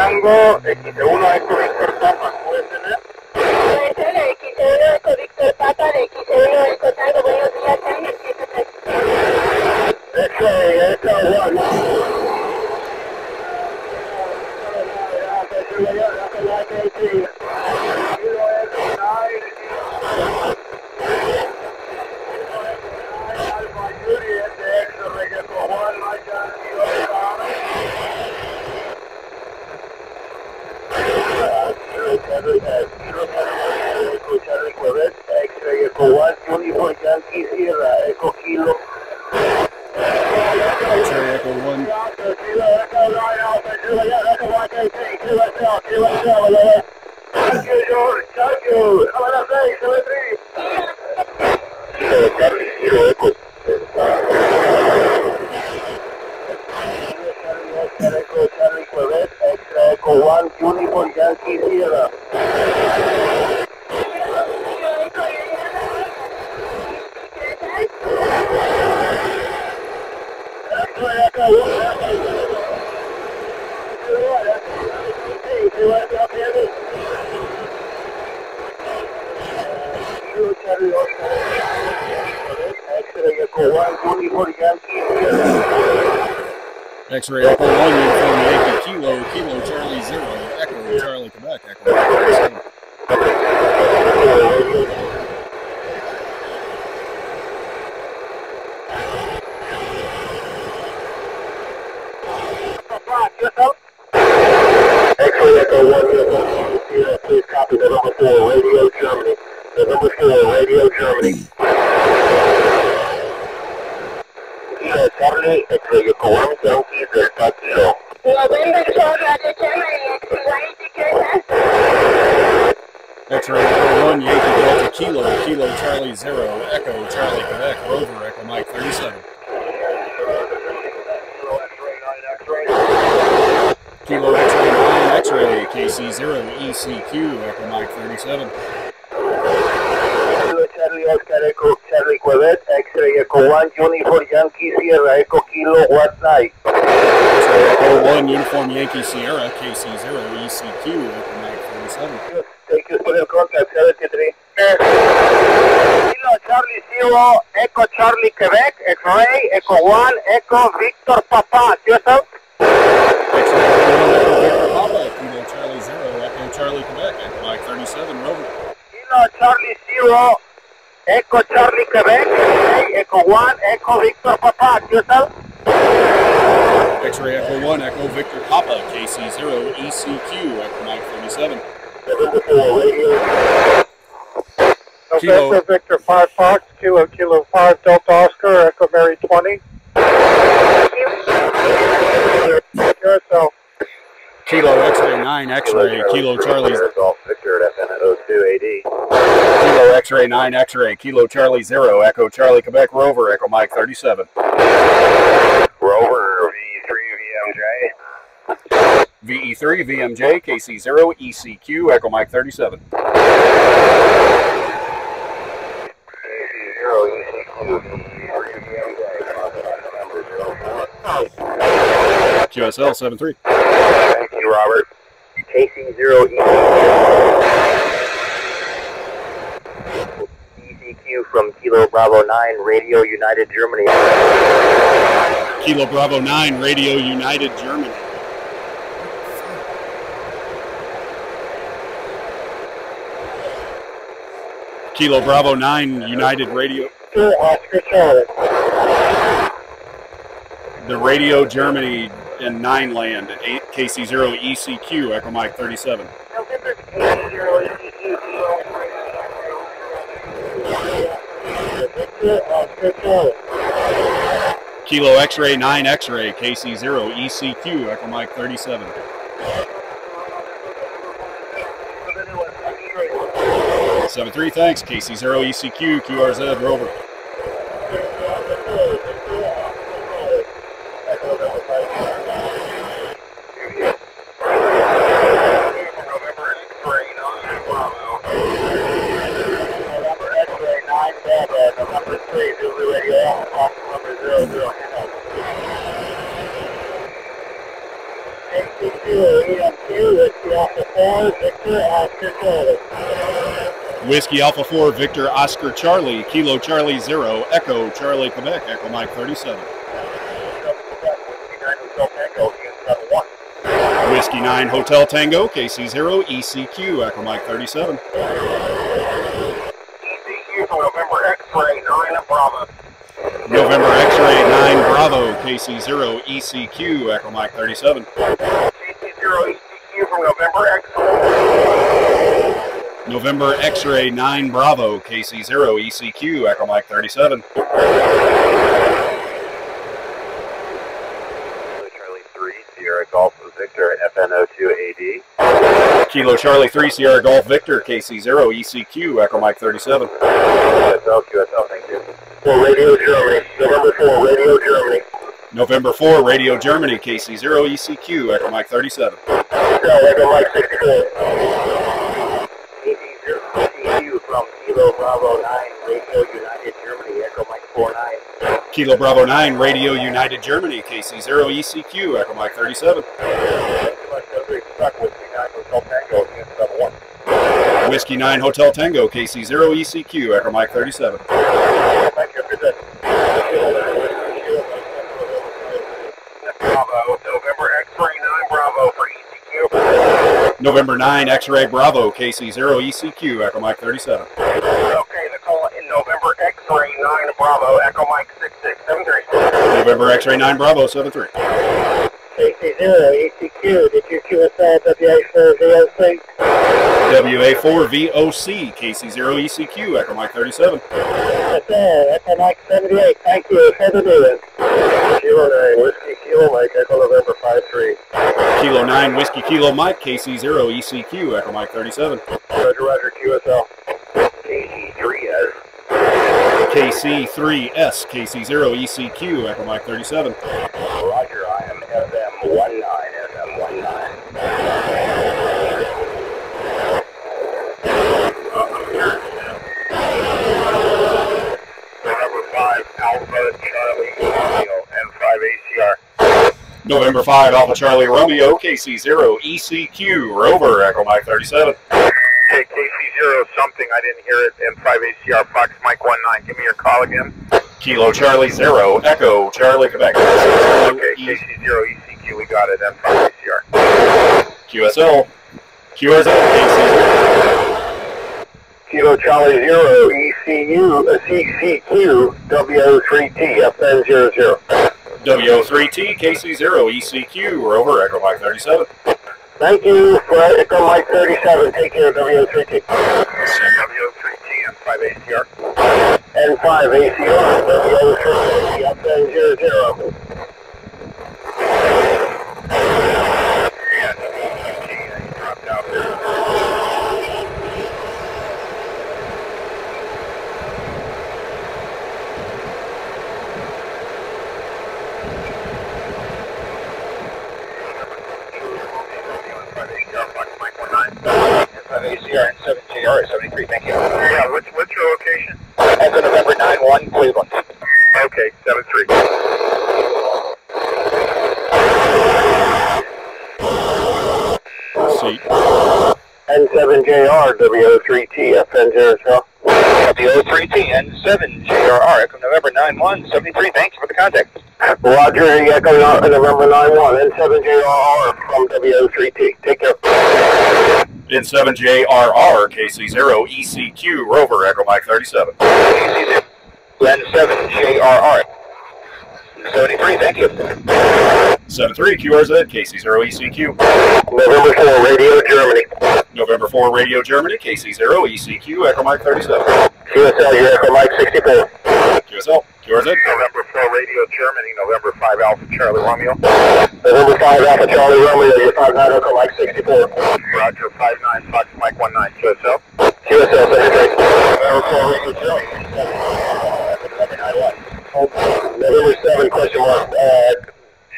Tango, X1 Eco Víctor Papa, ¿puede tener? Puede ser el X1 Eco Víctor Papa de X1 Eco Tango. Buenos días, Tango. X-ray, Echo 1. X-ray Echo 1, Uniform Yankee Sierra. X-ray Echo 1. X-ray Echo 1, Uniform Yankee Sierra. X-ray Echo 1, uniform Yankee Kilo, Kilo Charlie 0, Echo Charlie Quebec, Echo Mike 37. X-ray Echo 1, Uniform Sierra, please copy the number 4, Radio Germany. The number 4, Radio Germany. Kilo Charlie, X-ray Echo 1, Yankee Delta Kilo. November Show Radio Germany. X1 etiqueta. X-ray 1, Yankee Delta Kilo, Kilo Charlie 0, Echo Charlie Quebec, Rover, Echo Mike 37. Kilo X-ray 9, X-ray KC 0, ECQ, Echo Mike 37. Kilo Charlie Oscar Echo Charlie Quebec, X-ray Echo 1, Uniform Yankee Sierra, Echo Kilo, what night? X-ray Echo 1, Uniform Yankee Sierra, KC 0, ECQ, Echo Mike 37. Thank you for the contact, 73. Kilo Charlie Zero, Echo Charlie Quebec, X-ray, Echo 1, Echo Victor Papa, yourself? X-ray Echo 1, Echo Papa, Kilo Charlie 0, Echo Charlie Quebec, Echo Mike 37, Rover. Kilo Charlie Zero, Echo Charlie Quebec, Echo 1, Echo Victor Papa, yourself? X-ray Echo 1, Echo Victor Papa, KC 0, ECQ, Echo Mike 37. Kilo. November Victor 5 Fox, Kilo Kilo 5 Delta Oscar, Echo Mary 20. Yourself. Kilo X-ray 9, X-ray, Kilo Charlie, Golf Victor at FN at 02 Kilo X-ray 9, X-ray, Kilo Charlie 0, Echo Charlie Quebec, Rover, Echo Mike 37. Rover V3 VMJ. VE3, VMJ, KC 0, ECQ, Echo Mike 37. Zero ECQ V3 VMJ. Contact number 04. QSL 73. Robert. KC zero ECQ from Kilo Bravo 9, Radio United Germany. Kilo Bravo 9, Radio United Germany. Kilo Bravo 9, United Radio. Oscar Charlie. The Radio Germany in Nine Land, eight- KC0 ECQ, Echo Mike 37. November Zero ECQ Kilo X-Ray 9 X-Ray, KC0 ECQ, Echo Mike 37. Seven three, thanks. KC0 ECQ, QRZ Rover. Whiskey Alpha 4, Victor Oscar Charlie, Kilo Charlie 0, Echo Charlie Quebec, Echo Mike 37. Whiskey 9 Hotel Tango, KC0, ECQ, Echo Mike 37. ECQ November X-ray 9 Bravo. November X-Ray 9 Bravo, KC0, ECQ, Echo Mike 37. CC0 ECQ from November X-ray. November X-Ray 9 Bravo, KC0, ECQ, Echo Mike 37. Charlie 3, Sierra Golf Victor FNO2 AD. Kilo Charlie 3 Sierra Golf Victor, KC0, ECQ, Echo Mike 37. QSL, QSL, thank you. For Radio Germany, November 4, Radio Germany. November 4 Radio Germany, KC0, ECQ, Echo Mike 37. Hotel Echo Mike 64. ECQ from Kilo Bravo 9, Radio United Germany, Echo Mike 49. Kilo Bravo 9 Radio United Germany, KC0, ECQ, Echo Mike 37. Whiskey 9 Hotel Tango, KC0, ECQ, Echo Mike 37. Bravo, November X-ray 9 Bravo for ECQ. November 9 X-Ray Bravo, KC0, ECQ, Echo Mike 37. Okay, the call in November X-ray 9 Bravo, Echo Mike 6673. November X-Ray 9 Bravo, 73. KC0, ECQ, did you QSL WA4 VOC? WA4 VOC, KC0, ECQ, Echo Mike 37. Yes, sir. Echo Mike 78. Thank you for the news. Kilo 9 Whiskey Kilo Mike, Echo November 53. Kilo 9 Whiskey Kilo Mike, KC0, ECQ, Echo Mike 37. Roger, Roger, QSL. KC3S. KC3S, KC0, ECQ, Echo Mike 37. Roger, I am FM19, FM19. November 5, Alpha Charlie Romeo, N5 ACR. November 5 Alpha Charlie Romeo, KC0, ECQ, Rover, Echo Mike 37. Hey, KC0 something, I didn't hear it, N5 ACR, Fox Mike 19, give me your call again. Kilo Charlie 0, Echo Charlie Quebec. Okay, KC0 ECQ, we got it, N5 ACR. QSL, QRZ, KC0. Kilo Charlie Zero ECU uh, CCQ WO3T FN00. WO3T, KC0, ECQ, Rover, Echo Mike 37. Thank you for Echo Mike 37. Take care, WO3T. WO3T, five ACR, And 5ACR, WO3T, up 0 0. N7JR WO3T FN00. WO3T N7JR Echo November 9-1, 73, thank you for the contact. Roger, Echo No- November 9-1, N7JR from WO3T. Take care. In 7JRR, KC0, ECQ, Rover, Echo Mike 37. N7JRR. 73, thank you. 73 QRZ, KC0, ECQ. November 4, Radio Germany. November 4 Radio Germany, KC0, ECQ, Echo Mike 37. QSL, your Echo Mike 64. QSL, QRZ. November 4, Radio Germany. November 5, Alpha Charlie Romeo. November 5, Alpha Charlie Romeo, your 5 9 Echo Mike 64. Roger, 5 9, Fox Mike 19, QSL. QSL, 73. November 4, Radio Germany. November 7, question mark. Uh,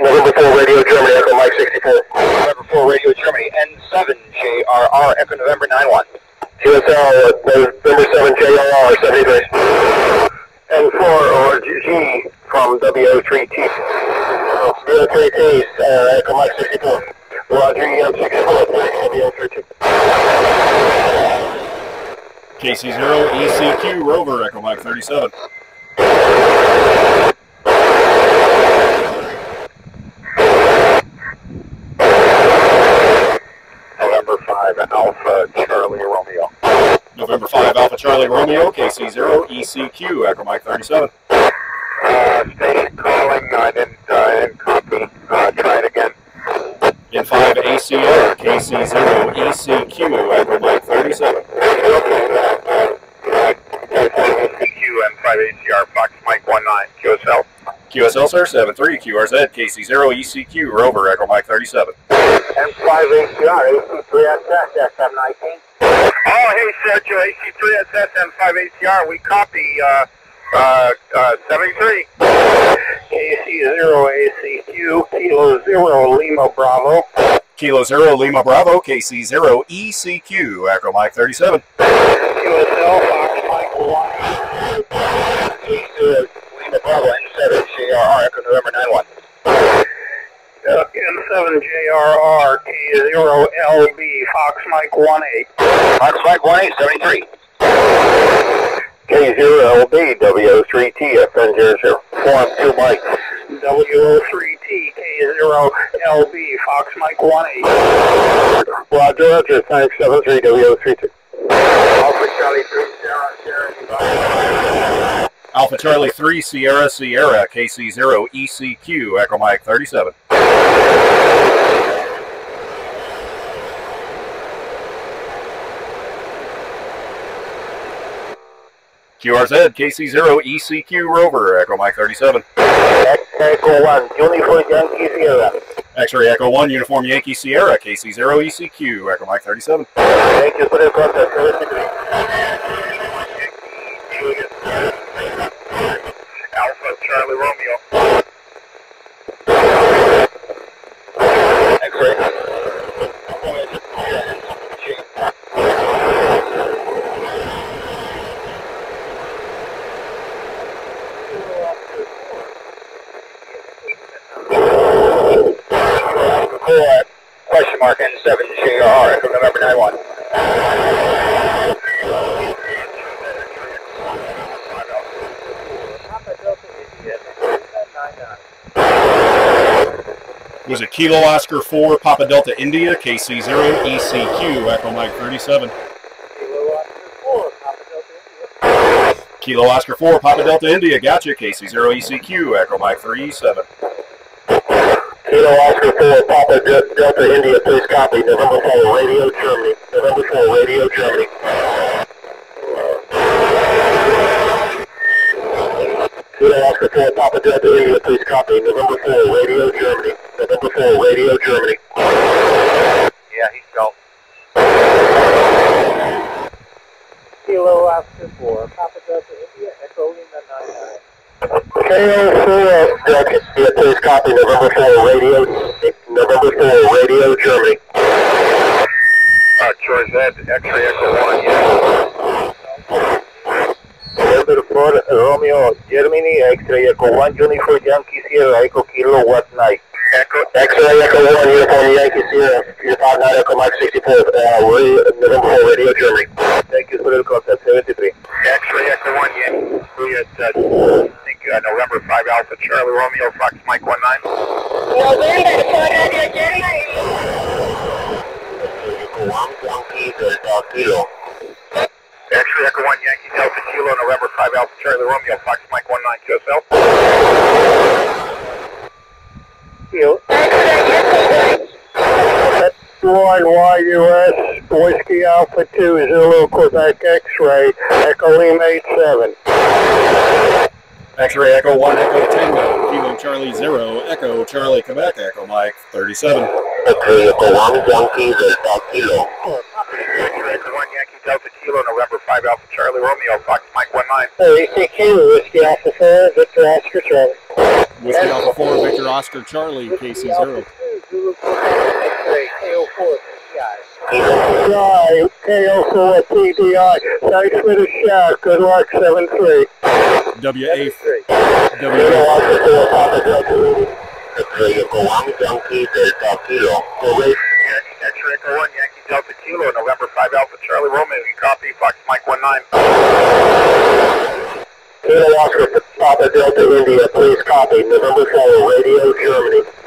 November 4, Radio Germany, Echo Mike 64. November 4, Radio Germany, N7JRR, Echo November 91. QSL, November 7, JRR 73. N4 or G from WO3T. WO3T, uh, Echo Mike 64. Roger, EM 64, WO 32. KC0 ECQ Rover Echo Mike 37. November 5 Alpha Charlie Romeo. November 5 Alpha Charlie Romeo KC0 ECQ Echo Mike 37. Uh, station calling, I didn't, uh, didn't copy. Uh, try it again. In 5 ACR KC0 ECQ Echo Mike 37. Q and 5 ACR Fox Mike 19 QSL. QSL sir 73 QRZ KC0 ECQ Rover Echo Mike 37. N5 ACR, AC3SS, SM19. Oh, hey, Sergio, AC3SS, N5 ACR, we copy, uh, uh, uh, 73. KC0 ACQ, Kilo 0 Lima Bravo. Kilo 0 Lima Bravo KC0 ECQ Echo Mike 37. QSL, Fox Mike 1. K0 Lima Bravo, N7, JRR, Echo November 91. Uh, N7JRR, K0LB, Fox Mike 18. Fox Mike 18, 73. K0LB, WO3T, FN00. Form 2 Mike. WO3T, K0LB, Fox Mike 18. Roger, Roger, thanks, 73, WO3T. Alpha Charlie 3, Sarah, Sarah, Alpha Charlie 3 Sierra Sierra KC0 ECQ Echo Mike 37. QRZ KC0 ECQ Rover Echo Mike 37. Echo 1, Uniform Yankee Sierra. X-ray Echo 1 Uniform Yankee Sierra KC0 ECQ Echo Mike 37. Thank you for the contact, 73. Alpha Charlie Romeo. X-ray. Four, question N7 JR, from November 91. Was it Kilo Oscar 4 Papa Delta India KC0 ECQ Echo Mike 37. Kilo Oscar 4 Papa Delta India Gotcha KC0 ECQ Echo Mike 37. Kilo Oscar 4, Papa Delta India, please copy. November 4, Radio Germany. November 4, Radio Germany. Kilo Oscar 4, Papa Delta India, please copy. November 4, Radio Germany. November 4, Radio Germany. Yeah, he's go. Kilo Oscar 4, Papa Delta India, Echo Lima 99. KO4, Delta India, please copy. November 4, Radio, November 4, Radio Germany. Uh, George, that X-ray Echo 1, yeah. November 4, Romeo, Germany, X-ray Echo 1, Uniform Yankee Sierra, Echo Kilo, what night? X-ray Echo 1, Uniform Yankee Sierra, Uniform 9 Echo Mike 64, uh, November 4, Radio Germany. Thank you for the contact, 73. X-ray Echo 1, Yankee Sierra, uh, thank you, uh, November 5 Alpha Charlie Romeo, Fox Mike 19. November 4 Radio Germany. Kilo. X-ray Echo 1 Yankee Delta Kilo, November 5 Alpha Charlie Romeo, Fox Mike 19 QSL. Kilo X-ray One YUS, Whiskey Alpha 2, Zulu Quebec X-ray, Echo Lima 87. X-ray Echo 1 Echo Tango Kilo Charlie 0 Echo Charlie Quebec Echo Mike 37 agree with the 1 Yankee Delta Kilo. Delta 1 Yankee Delta Kilo, November 5 Alpha Charlie Romeo, Fox Mike 1-9. ACQ, Whiskey Alpha 4, Victor Oscar Charlie. Whiskey Alpha 4, Victor Oscar Charlie, KC0. Dry, KO4 PDI, thanks for the shot, good luck 7-3. WA4. WA4. Estrella One Yankee Delta Kilo. Go away. Estrella One Yankee Delta Kilo, November 5 Alpha Charlie Romeo, you copy, Fox Mike 19. Kilo Oscar, Papa Delta India, please copy, November 4, Radio Germany.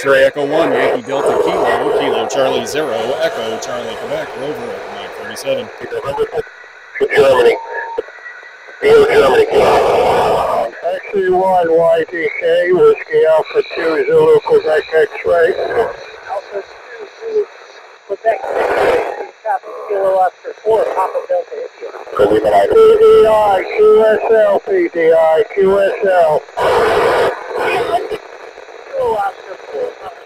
X-ray Echo 1, Yankee Delta Kilo, Kilo Charlie Zero, Echo Charlie Quebec, Rover 937. November 4, Germany. Germany. XC1 YTK, Whiskey Alpha 2, Zulu Quebec X-ray. Alpha 2, Quebec X-ray. Copy Kilo Oscar 4, Papa Delta India. PDI, QSL, PDI, QSL. Oscar 4, Papa